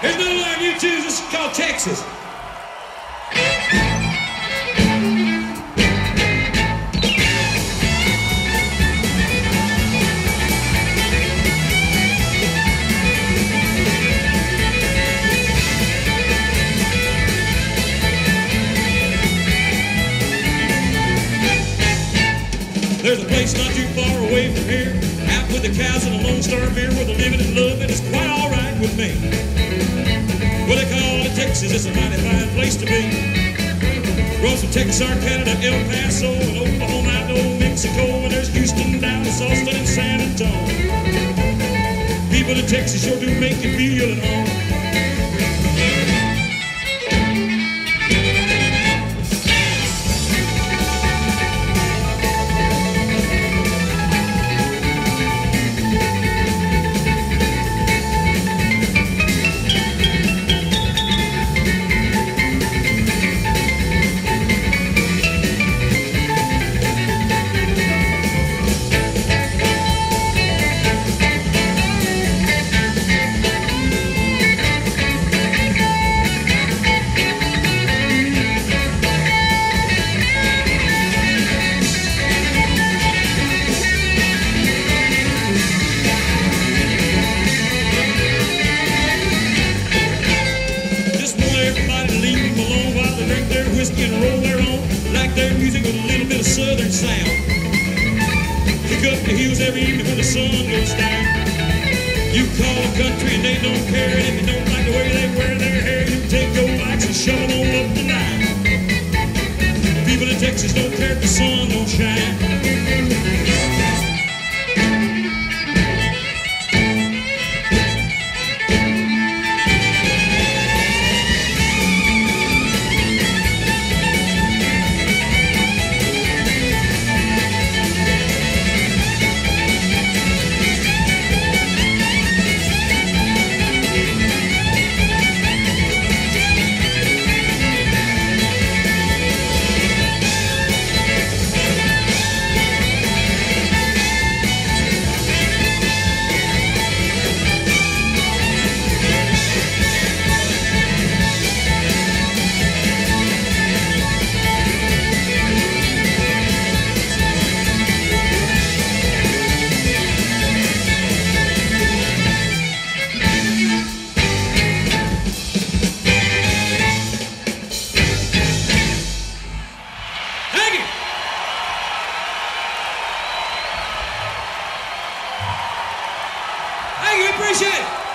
Here's another one of you two. This is called Texas. There's a place not too far away from here, out with the cows and a Lone Star beer, where they're living and it's quite all right with me. Texas, it's a mighty fine place to be. Runs from Texarkana to El Paso and Oklahoma to Old Mexico, and there's Houston, Dallas, Austin, and San Antonio. People in Texas sure do make you feel at home. Whiskey and roll their own. Like their music with a little bit of southern sound. Kick up the heels every evening when the sun goes down. You call a country and they don't care. And if you don't like the way they wear their hair, you take your lights and shove them on up the night. People in Texas don't care if the sun don't shine. Appreciate it.